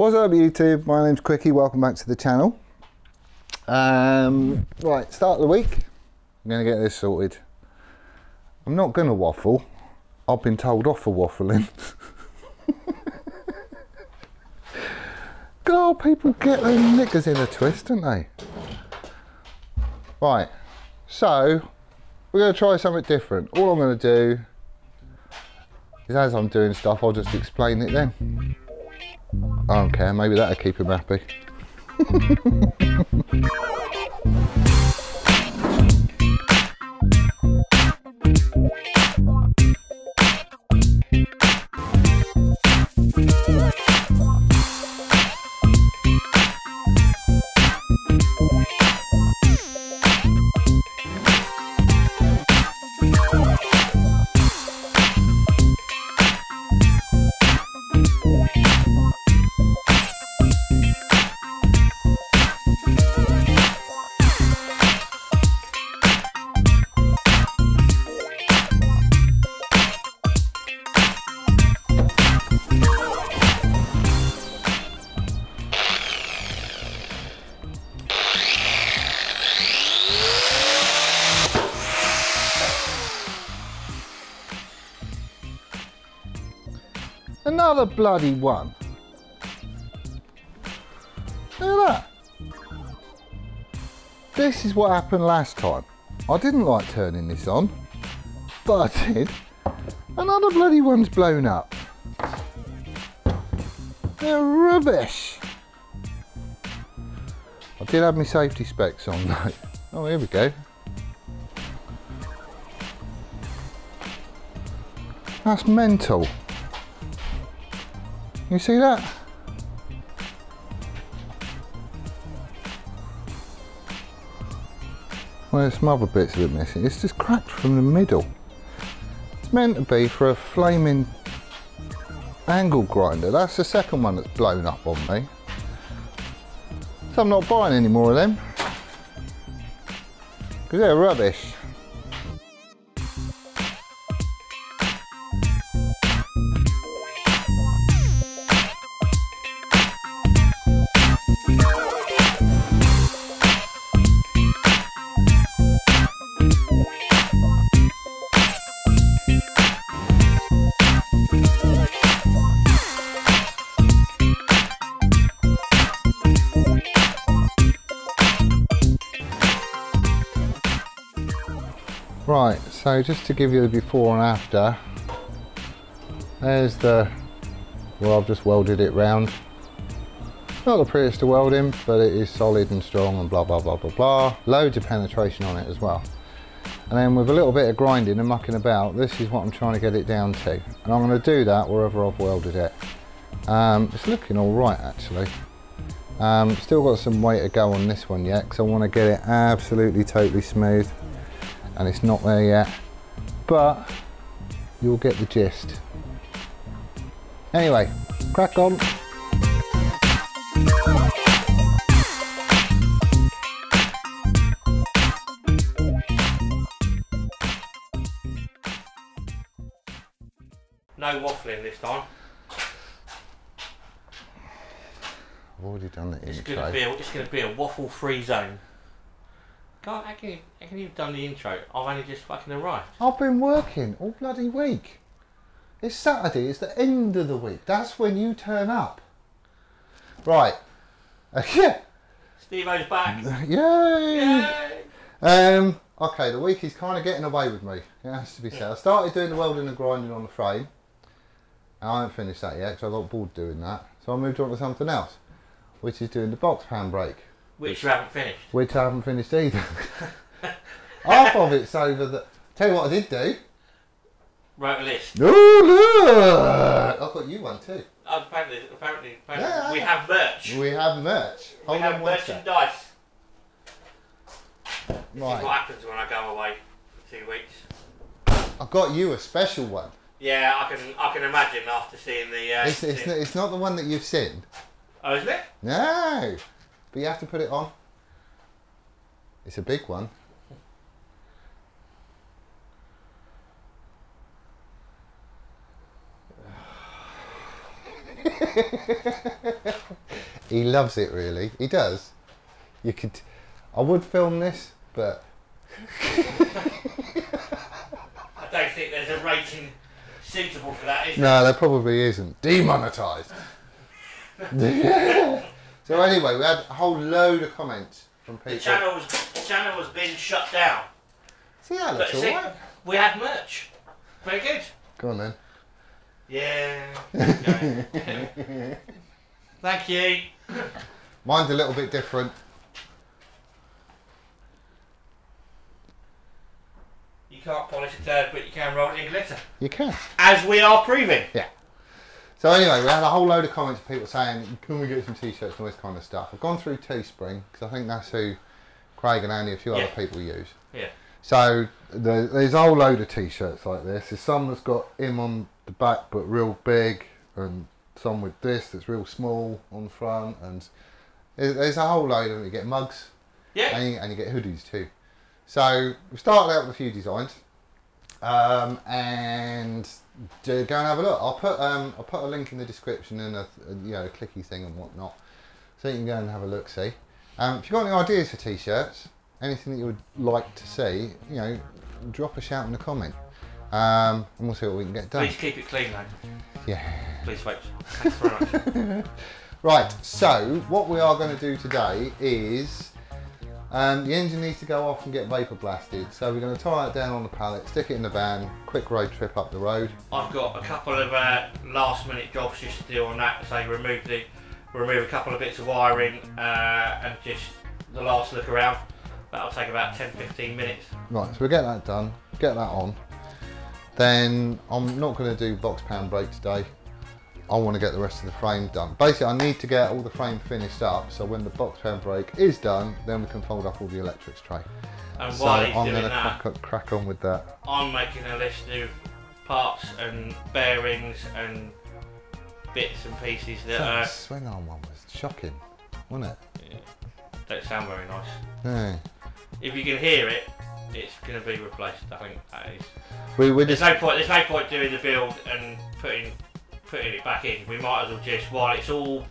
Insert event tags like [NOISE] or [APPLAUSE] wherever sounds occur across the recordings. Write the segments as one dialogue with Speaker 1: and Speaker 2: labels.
Speaker 1: What's up YouTube? My name's Quickie, welcome back to the channel. Um, right, start of the week. I'm gonna get this sorted. I'm not gonna waffle. I've been told off for waffling. God, people get their knickers in a twist, don't they? Right, so we're gonna try something different. All I'm gonna do is as I'm doing stuff, I'll just explain it then. I don't care, maybe that'll keep him happy. [LAUGHS] Another bloody one. Look at that. This is what happened last time. I didn't like turning this on, but I did. Another bloody one's blown up. They're rubbish. I did have my safety specs on though. [LAUGHS] Oh, here we go. That's mental. You see that? Well, some other bits of it missing. It's just cracked from the middle. It's meant to be for a flaming angle grinder. That's the second one that's blown up on me. So I'm not buying any more of them. Because they're rubbish. So just to give you the before and after, there's the, well I've just welded it round. Not the prettiest to weld in, but it is solid and strong and blah blah blah blah blah. Loads of penetration on it as well. And then with a little bit of grinding and mucking about, this is what I'm trying to get it down to. And I'm going to do that wherever I've welded it. Um, it's looking all right actually. Um, still got some way to go on this one yet because I want to get it absolutely totally smooth and it's not there yet but you'll get the gist anyway crack on
Speaker 2: No waffling this time.
Speaker 1: I've already done the intro
Speaker 2: gonna be a, it's gonna be a waffle free zone. God, how can you how can you have done the intro? I've only just fucking arrived.
Speaker 1: I've been working all bloody week it's Saturday it's the end of the week that's when you turn up right yeah
Speaker 2: Steve O's back. [LAUGHS]
Speaker 1: yay
Speaker 2: Yay!
Speaker 1: Um, okay, the week is kind of getting away with me. It has to be said. I started doing the welding and grinding on the frame. And I haven't finished that yet because I got bored doing that. So I moved on to something else, which is doing the box pan brake,
Speaker 2: Which you haven't finished.
Speaker 1: which I haven't finished either. [LAUGHS] Half of it's over the. Tell you what I did do.
Speaker 2: Wrote a list.
Speaker 1: No, look! I've got you one too.
Speaker 2: Oh, apparently, apparently, apparently
Speaker 1: Yeah.
Speaker 2: we have merch.
Speaker 1: We have merch.
Speaker 2: We have merchandise. This is what happens when I go away for two weeks.
Speaker 1: I've got you a special one.
Speaker 2: Yeah, I can I can imagine after seeing the. Uh,
Speaker 1: It's, it's,
Speaker 2: seeing-
Speaker 1: it's not the one that you've seen.
Speaker 2: oh, isn't it?
Speaker 1: No, but you have to put it on. It's a big one. [SIGHS] He loves it really. He does. You could. I would film this, but
Speaker 2: I don't think there's a rating suitable for that, is there?
Speaker 1: no, there probably isn't. Demonetised. [LAUGHS] so anyway, we had a whole load of comments from people.
Speaker 2: The channel's the channel was being shut down.
Speaker 1: See that looks
Speaker 2: see,
Speaker 1: alright.
Speaker 2: we had merch. Very good.
Speaker 1: Go on then.
Speaker 2: Yeah. Okay. [LAUGHS] [LAUGHS] Thank you.
Speaker 1: Mine's a little bit different.
Speaker 2: You can't polish a turd, but you can roll it in glitter.
Speaker 1: You can.
Speaker 2: As we are proving.
Speaker 1: So anyway, we had a whole load of comments of people saying, "Can we get some t-shirts and all this kind of stuff?" I've gone through Teespring because I think that's who Craig and Andy, a few
Speaker 2: Yeah.
Speaker 1: other people use.
Speaker 2: Yeah.
Speaker 1: So the, there's a whole load of t-shirts like this. There's some that's got him on the back but real big, and some with this that's real small on the front, and there's a whole load of them. You get mugs
Speaker 2: Yeah.
Speaker 1: and you, and you get hoodies too. So we started out with a few designs, um, and to go and have a look. I'll put um, I'll put a link in the description and a, a you know a clicky thing and whatnot, so you can go and have a look. See, um, if you've got any ideas for t-shirts, anything that you would like to see, you know, drop a shout in the comment, um, and we'll see what we can get done.
Speaker 2: Please keep it clean, though.
Speaker 1: Yeah.
Speaker 2: Please, folks. [LAUGHS] Thanks very much.
Speaker 1: Right, so what we are going to do today is um, the engine needs to go off and get vapor blasted. So we're going to tie it down on the pallet, stick it in the van, quick road trip up the road.
Speaker 2: I've got a couple of uh, last minute jobs just to do on that. So remove the remove a couple of bits of wiring uh, and just the last look around. That'll take about 10-15 minutes.
Speaker 1: Right, so we'll get that done, get that on. Then I'm not going to do box pan brake today. I want to get the rest of the frame done. Basically, I need to get all the frame finished up so when the box pan brake is done, then we can fold up all the electrics tray.
Speaker 2: And
Speaker 1: So
Speaker 2: while
Speaker 1: I'm going
Speaker 2: doing
Speaker 1: to crack, crack on with that.
Speaker 2: I'm making a list of parts and bearings and bits and pieces that
Speaker 1: That
Speaker 2: uh,
Speaker 1: swing arm one was shocking, wasn't it?
Speaker 2: don't sound very nice.
Speaker 1: Yeah.
Speaker 2: If you can hear it, it's going to be replaced. I think that is.
Speaker 1: We, we
Speaker 2: There's
Speaker 1: just
Speaker 2: no point. There's no point doing the build and putting putting it back in. We might as well just while it's all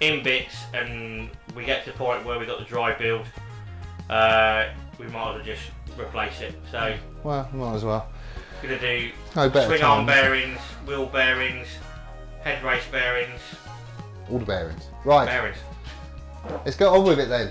Speaker 2: in bits and we get to the point where we've got the dry build, uh, we might as well just replace it. So
Speaker 1: well, might as well.
Speaker 2: gonna do
Speaker 1: No better
Speaker 2: swing arm
Speaker 1: time, it?
Speaker 2: bearings, wheel bearings, head race bearings,
Speaker 1: All the bearings. Right,
Speaker 2: bearings.
Speaker 1: let's get on with it then.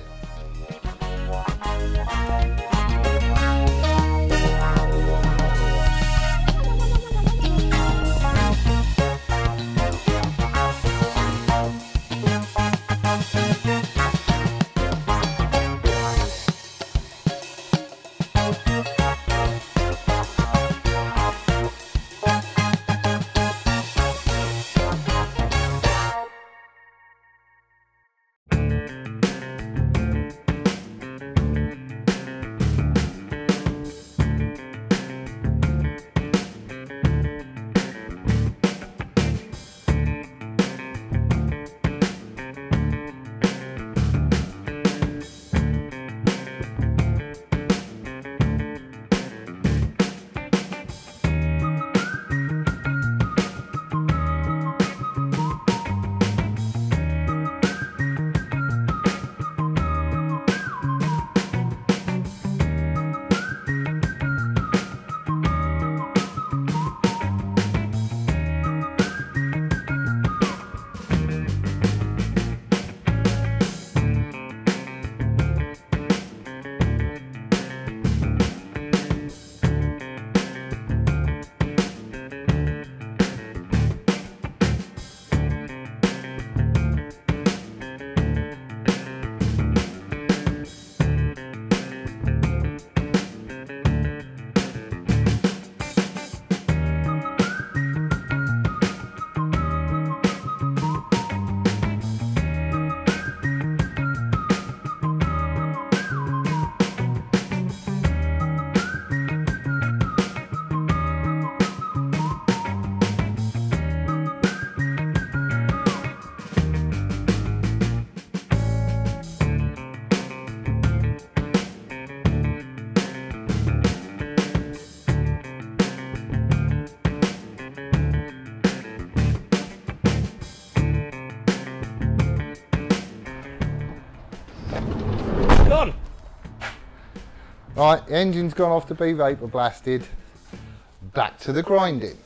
Speaker 1: Right, the engine's gone off to be vapour blasted. Back to the grinding.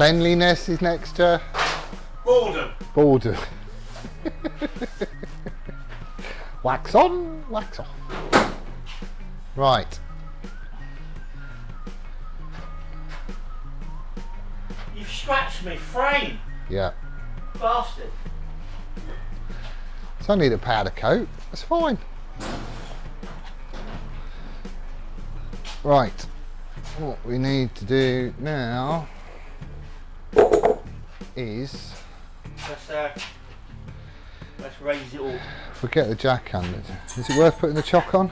Speaker 1: Cleanliness is next to
Speaker 2: Boredom.
Speaker 1: boredom. wax on, wax off. Right.
Speaker 2: You've scratched me frame,
Speaker 1: Yeah.
Speaker 2: bastard.
Speaker 1: It's only the powder coat. That's fine. Right. What we need to do now is
Speaker 2: Let's uh, let's raise it all.
Speaker 1: forget the jack under. Is it worth putting the chock on?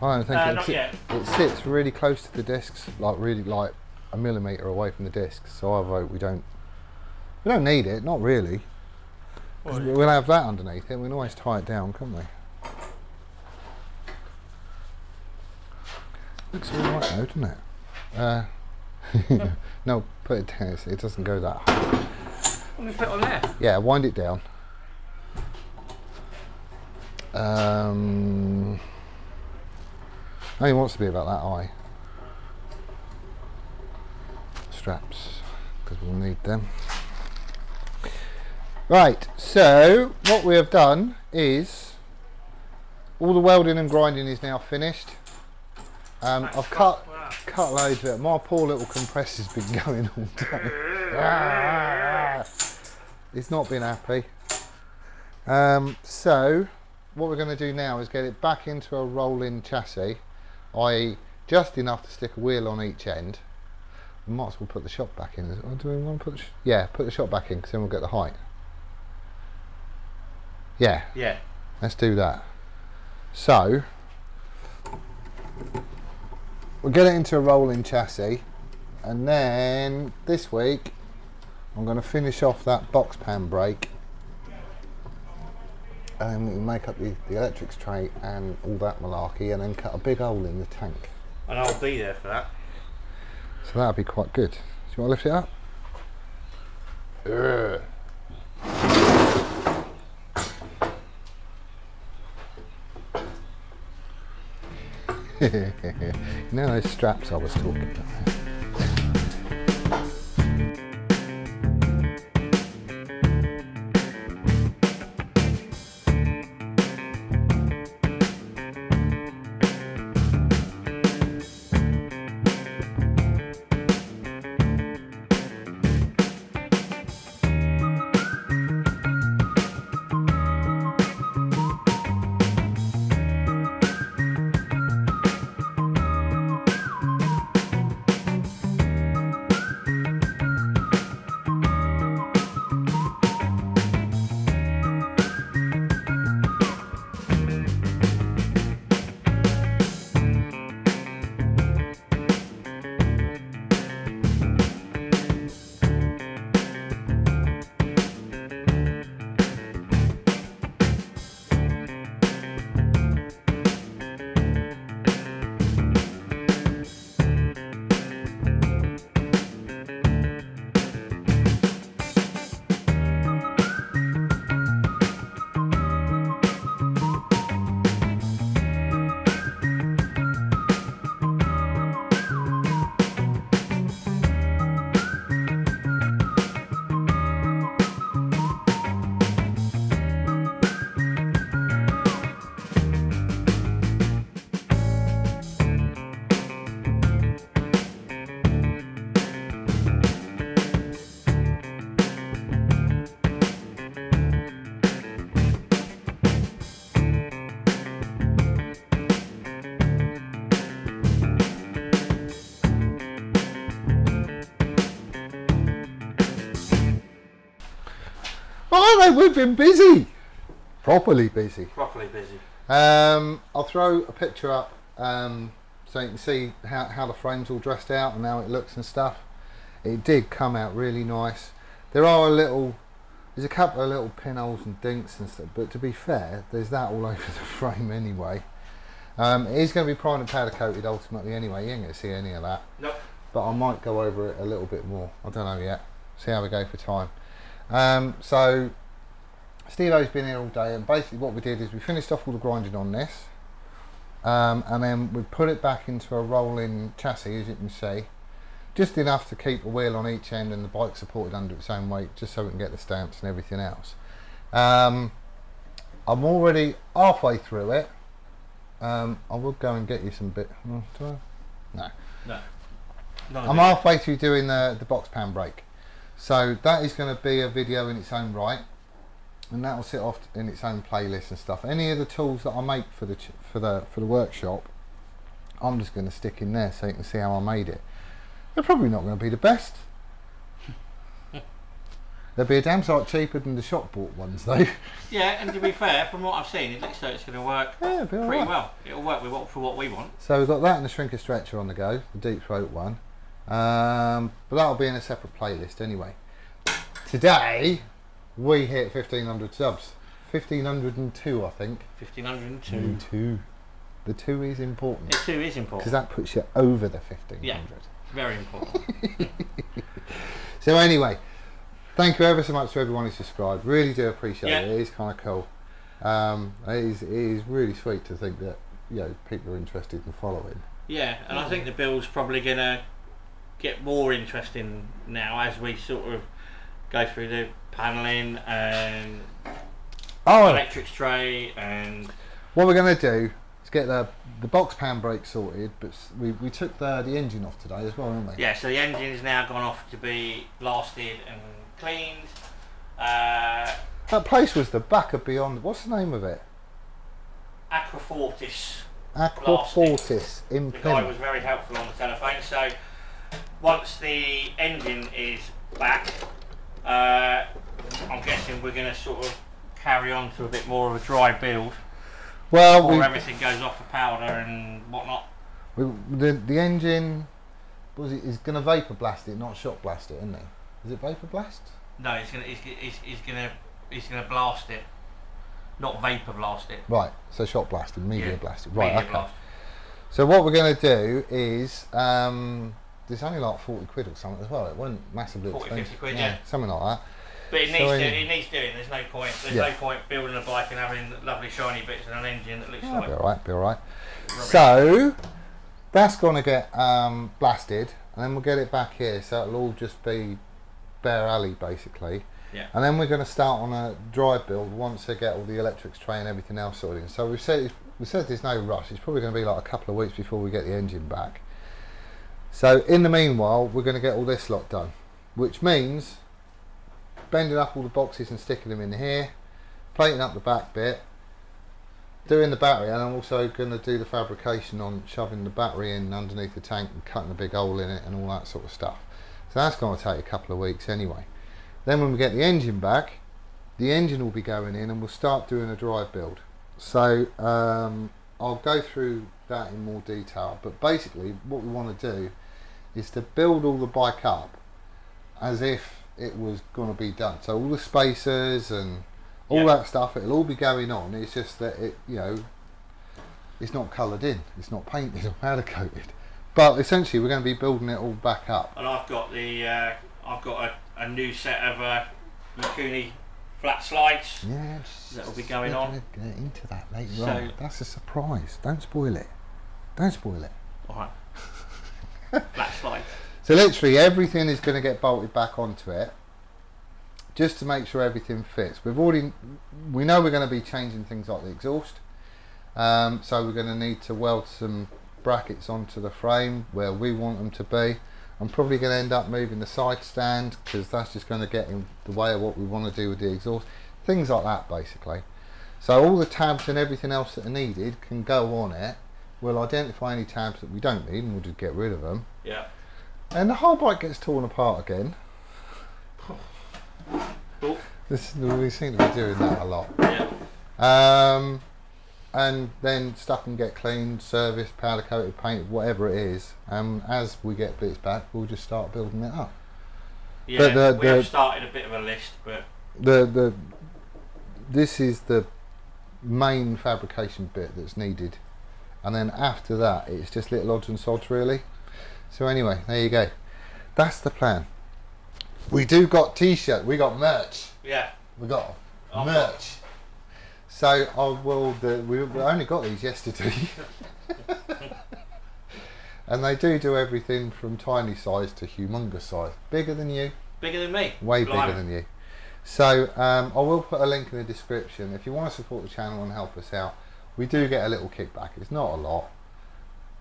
Speaker 1: I don't think
Speaker 2: Uh,
Speaker 1: it, it sits really close to the discs, like really like a millimetre away from the discs. So I vote we don't we don't need it, not really.
Speaker 2: Well,
Speaker 1: We'll have that underneath it. We can always tie it down, can't we? Looks all right though, doesn't it? Uh, no, put it down. It doesn't go that high.
Speaker 2: I'm put it on there.
Speaker 1: Yeah, wind it down. Um, only wants to be about that high. Straps, because we'll need them. Right, so what we have done is all the welding and grinding is now finished. Um, I've cut. Cut loads of it. My poor little compressor's been [LAUGHS] going all day. [LAUGHS] It's not been happy. Um, so what we're going to do now is get it back into a rolling chassis, i.e. just enough to stick a wheel on each end. We might as well put the shop back in. Or do we want to put the sh- yeah, put the shop back in because then we'll get the height. Yeah,
Speaker 2: Yeah.
Speaker 1: let's do that. So we'll get it into a rolling chassis and then this week I'm going to finish off that box pan brake and then we make up the, the electrics tray and all that malarkey and then cut a big hole in the tank.
Speaker 2: And I'll be there for that.
Speaker 1: So that'll be quite good. Do you want to lift it up? Ugh. [LAUGHS] you know those straps I was talking about? We've been busy. Properly busy.
Speaker 2: Properly busy.
Speaker 1: Um, I'll throw a picture up um, so you can see how, how the frame's all dressed out and how it looks and stuff. It did come out really nice. There are a little, there's a couple of little pinholes and dinks and stuff, but to be fair, there's that all [LAUGHS] over the frame anyway. Um, it is going to be primed and powder coated ultimately anyway, you ain't going to see any of that.
Speaker 2: Nope.
Speaker 1: But I might go over it a little bit more. I don't know yet. See how we go for time. Um, so Steve O's been here all day, and basically what we did is we finished off all the grinding on this, um, and then we put it back into a rolling chassis, as you can see, just enough to keep a wheel on each end and the bike supported under its own weight, just so we can get the stamps and everything else. Um, I'm already halfway through it. Um, I will go and get you some bit. No.
Speaker 2: No.
Speaker 1: I'm halfway through doing the, the box pan brake. So that is going to be a video in its own right. And that will sit off in its own playlist and stuff. Any of the tools that I make for the ch- for the for the workshop, I'm just going to stick in there so you can see how I made it. They're probably not going to be the best. [LAUGHS] They'll be a damn sight cheaper than the shop bought ones though. [LAUGHS]
Speaker 2: Yeah, and to be fair, from what I've seen, it looks like it's going to work
Speaker 1: yeah, it'll be all
Speaker 2: pretty
Speaker 1: right.
Speaker 2: well. It'll work with what, for what we want.
Speaker 1: So we've got that and the shrinker stretcher on the go, the deep throat one. Um, but that'll be in a separate playlist anyway. Today we hit 1500 subs. 1502 I think.
Speaker 2: 1502.
Speaker 1: Two. The two is important
Speaker 2: The two is important.
Speaker 1: because that puts you over the 1500.
Speaker 2: Yeah. Very important. [LAUGHS]
Speaker 1: So anyway, thank you ever so much to everyone who subscribed. Really do appreciate
Speaker 2: Yeah.
Speaker 1: it. It is kind of cool. Um, it is it is really sweet to think that you know people are interested in following.
Speaker 2: Yeah, and I think the build's probably going to get more interesting now as we sort of go through the panelling and
Speaker 1: Oh,
Speaker 2: electrics tray and
Speaker 1: What we're going to do is get the the box pan brake sorted, but we, we took the the engine off today as well, haven't we?
Speaker 2: yeah, so the engine is now gone off to be blasted and cleaned. Uh,
Speaker 1: That place was the back of Beyond. What's the name of it?
Speaker 2: Aquafortis
Speaker 1: Aquafortis in
Speaker 2: The guy was very helpful on the telephone. So once the engine is back, uh, I'm guessing we're going to sort of carry on to a bit more of a dry build
Speaker 1: Well,
Speaker 2: before
Speaker 1: we,
Speaker 2: everything goes off the powder and whatnot.
Speaker 1: we, the the engine was it is going to vapor blast it, not shot blast it, isn't it? Is it vapor blast?
Speaker 2: No, he's going to he's going to he's going to blast it, not vapor blast it.
Speaker 1: Right. So shot blasted, media
Speaker 2: Yeah,
Speaker 1: blasted. Right.
Speaker 2: Media
Speaker 1: okay.
Speaker 2: blast.
Speaker 1: So what we're going to do is um, there's only like forty quid or something as well. It wasn't massively
Speaker 2: 40,
Speaker 1: expensive.
Speaker 2: 50 quid, yeah.
Speaker 1: something like that.
Speaker 2: But it
Speaker 1: So
Speaker 2: needs to, it needs doing. There's no point. There's
Speaker 1: Yeah.
Speaker 2: no point building a bike and having lovely shiny bits and an engine that looks
Speaker 1: Yeah,
Speaker 2: like
Speaker 1: be all right. Be all right. So that's going to get um, blasted, and then we'll get it back here. So it'll all just be bare alley basically.
Speaker 2: Yeah.
Speaker 1: And then we're going to start on a dry build once they get all the electrics tray and everything else sorted. So we've said we said there's no rush. It's probably going to be like a couple of weeks before we get the engine back. So in the meanwhile, we're going to get all this lot done, which means bending up all the boxes and sticking them in here, plating up the back bit, doing the battery, and I'm also going to do the fabrication on shoving the battery in underneath the tank and cutting a big hole in it and all that sort of stuff. So that's going to take a couple of weeks anyway. Then when we get the engine back, the engine will be going in and we'll start doing a dry build. So um, I'll go through that in more detail. But basically, what we want to do is to build all the bike up as if it was going to be done. So all the spacers and all that stuff, it'll all be going on. It's just that it, you know, it's not coloured in. It's not painted or powder coated. But essentially, we're going to be building it all back up.
Speaker 2: And I've got the uh, I've got a, a new set of uh, Mikuni flat slides.
Speaker 1: Yeah,
Speaker 2: That'll be going
Speaker 1: we're
Speaker 2: on.
Speaker 1: Get into that later
Speaker 2: So-
Speaker 1: on. That's a surprise. Don't spoil it. Don't spoil it.
Speaker 2: Alright. flat
Speaker 1: So literally everything is going to get bolted back onto it, just to make sure everything fits. We've already, we know we're going to be changing things like the exhaust, um, so we're going to need to weld some brackets onto the frame where we want them to be. I'm probably going to end up moving the side stand because that's just going to get in the way of what we want to do with the exhaust. Things like that basically. So all the tabs and everything else that are needed can go on it. We'll identify any tabs that we don't need and we'll just get rid of them.
Speaker 2: Yeah.
Speaker 1: And the whole bike gets torn apart again.
Speaker 2: Oh,
Speaker 1: This, we seem to be doing that a lot.
Speaker 2: Yeah.
Speaker 1: Um, and then stuff can get cleaned, serviced, powder coated, painted, whatever it is. And as we get bits back, we'll just start building it up.
Speaker 2: Yeah,
Speaker 1: But the-
Speaker 2: we
Speaker 1: the-
Speaker 2: have started a bit of a list, but
Speaker 1: The the this is the main fabrication bit that's needed, and then after that, it's just little odds and sods really. So anyway, there you go. That's the plan. We do got t-shirt. We got merch.
Speaker 2: yeah.
Speaker 1: We got merch. So I will. The, we we only got these yesterday, [LAUGHS] and they do do everything from tiny size to humongous size, bigger than you,
Speaker 2: Bigger than me.
Speaker 1: way
Speaker 2: Blimey.
Speaker 1: bigger than you. So um, I will put a link in the description if you want to support the channel and help us out. We do get a little kickback. It's not a lot,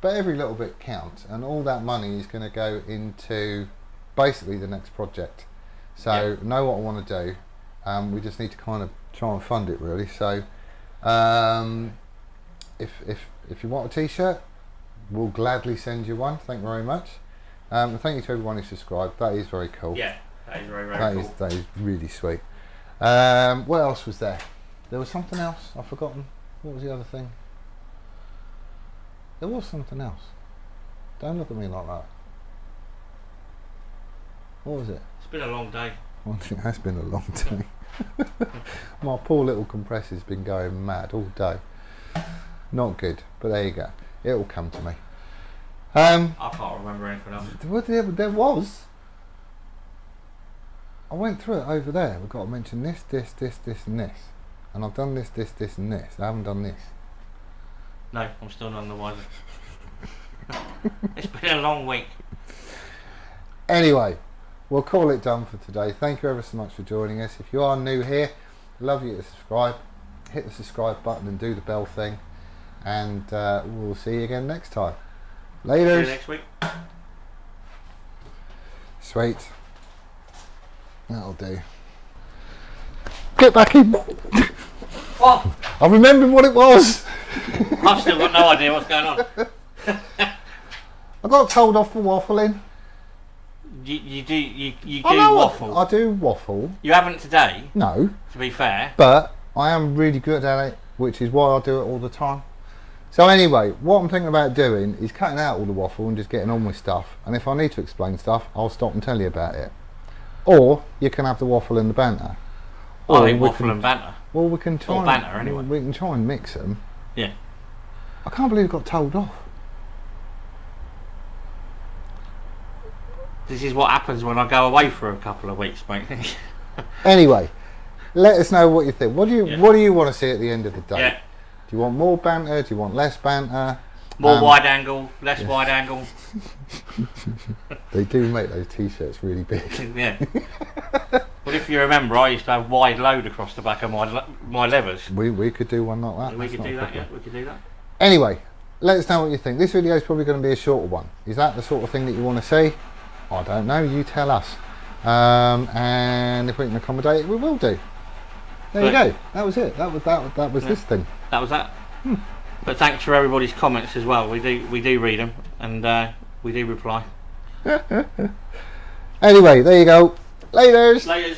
Speaker 1: but every little bit counts, and all that money is going to go into basically the next project. So know what I want to do. Um, we just need to kind of try and fund it really. So um, if if if you want a T-shirt, we'll gladly send you one. Thank you very much. Um, and thank you to everyone who subscribed. That is very cool.
Speaker 2: Yeah, that is very very
Speaker 1: That
Speaker 2: cool.
Speaker 1: is that is really sweet. Um, what else was there? There was something else I've forgotten. What was the other thing? There was something else. Don't look at me like that. What was it?
Speaker 2: It's been a long day.
Speaker 1: Well, it has been a long [LAUGHS] day. My poor little compressor's been going mad all day. Not good, but there you go. It will come to me. Um,
Speaker 2: I can't remember anything else.
Speaker 1: what there, there was. I went through it over there. We've got to mention this, this, this, this, and this. And I've done this, this, this, and this. I haven't done this.
Speaker 2: No, I'm still none the wiser. [LAUGHS] it's been a long week.
Speaker 1: Anyway, we'll call it done for today. Thank you ever so much for joining us. If you are new here, love you to subscribe. Hit the subscribe button and do the bell thing. And uh, we'll see you again next time. Later.
Speaker 2: See you next week.
Speaker 1: Sweet. That'll do. Get back in.
Speaker 2: What?
Speaker 1: I remembered what it was. [LAUGHS]
Speaker 2: I've still got no idea what's going on. [LAUGHS]
Speaker 1: I got told off for waffling.
Speaker 2: You, you do you, you do
Speaker 1: I know I-
Speaker 2: waffle.
Speaker 1: I do waffle.
Speaker 2: You haven't today,
Speaker 1: No,
Speaker 2: to be fair.
Speaker 1: but I am really good at it, which is why I do it all the time. So anyway, what I'm thinking about doing is cutting out all the waffle and just getting on with stuff. And if I need to explain stuff, I'll stop and tell you about it. Or you can have the waffle and the banter.
Speaker 2: I
Speaker 1: Or
Speaker 2: think
Speaker 1: we
Speaker 2: waffle
Speaker 1: can-
Speaker 2: and banter.
Speaker 1: Well, we can try.
Speaker 2: Or
Speaker 1: and-
Speaker 2: banter, anyway.
Speaker 1: We can try and mix them.
Speaker 2: Yeah.
Speaker 1: I can't believe it got told off.
Speaker 2: This is what happens when I go away for a couple of weeks, mate. [LAUGHS]
Speaker 1: Anyway, let us know what you think. What do you
Speaker 2: Yeah.
Speaker 1: What do you want to see at the end of the day?
Speaker 2: yeah.
Speaker 1: Do you want more banter? Do you want less banter?
Speaker 2: More
Speaker 1: Um,
Speaker 2: wide angle, less wide angle. [LAUGHS]
Speaker 1: They do make those t-shirts really big.
Speaker 2: yeah. well, if you remember, I used to have wide load across the back of my le- my levers.
Speaker 1: We we could do one like that.
Speaker 2: we
Speaker 1: that's
Speaker 2: could do that.
Speaker 1: problem.
Speaker 2: Yeah, we could do that.
Speaker 1: Anyway, let us know what you think. This video is probably going to be a shorter one. Is that the sort of thing that you want to see? I don't know. You tell us. Um, and if we can accommodate it, we will do. There you go. That was it. That was that. That was
Speaker 2: Yeah.
Speaker 1: this thing.
Speaker 2: That was that. But thanks for everybody's comments as well. We do we do read them and uh, we do reply. [LAUGHS]
Speaker 1: Anyway, there you go. Laters.
Speaker 2: Laters.